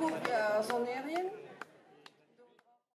concours, euh, j'en ai rien.